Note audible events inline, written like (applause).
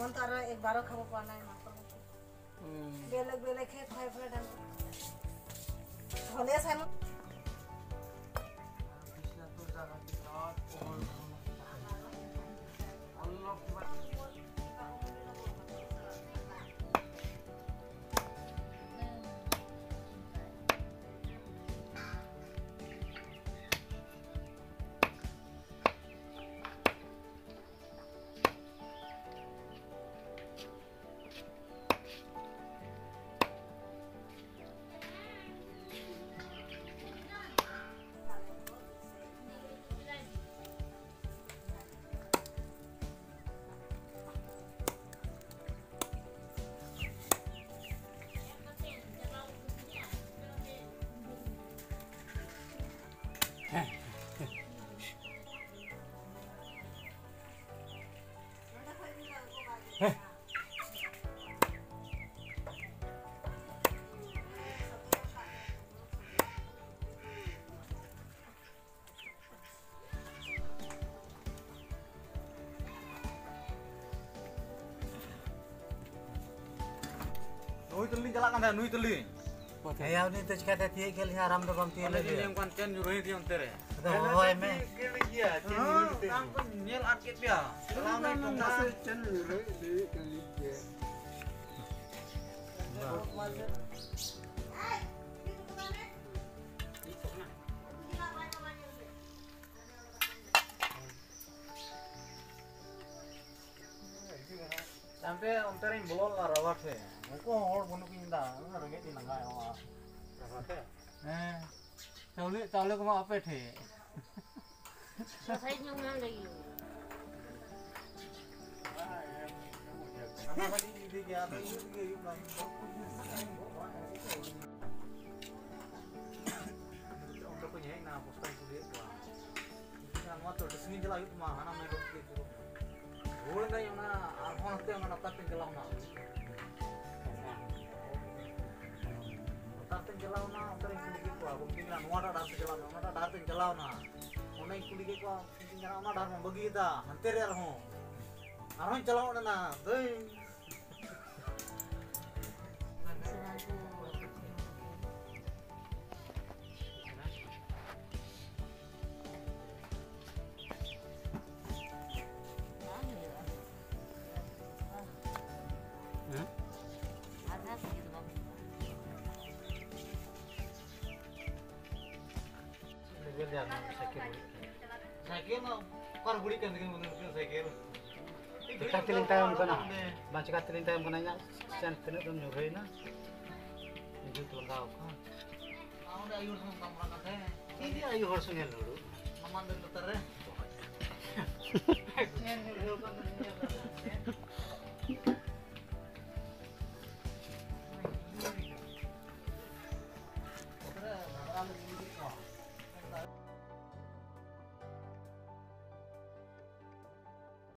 सायमन तर एक बारो खाबो पा नाही मात्र hmm. बेलेग बेलेग खेत खाय फळे ढंग होले Simon teli jalak kan nui teli. Ayah ni tu cakap tadi tiap kali haram tu bang tiap Ini lagi. yang kan cen nyuruh dia ontere. Ada hoy me. Tang pun nyel arkit dia. Selama itu kan sampai ontere yang belum Ante antarin bulol la rawase. Muko hor bunu kinda, renge tinanga ya. Rawase. Eh. Chawle chawle ko ma ape the. Chawai nyong nyong lagi. Untuk punya yang nafas kan kulit gua. Yang motor di sini jelas itu mah, anak mereka kulit yang mana yang mana tapi jelas mah. Tapi jelas mah antara yang kuliah gua, gua tinggal nuara dah jelas, nuara dah jelas mah. Ona yang kuliah gua, mau bagi dah, hantar ya roh. Arfan jelas ona nah, tuh. Nak sakit. Sakit mah, kar budi kan dengan bener sakit. Kita tiling tayo ko na. Baca ka tiling tayo ko na niya. Sen tinut dum nyuray na. Itu tu kau ka. Aku udah ayur sama kamera kan teh. Ini ayo harus ngel dulu. Maman dan dokter ya. (laughs) (laughs)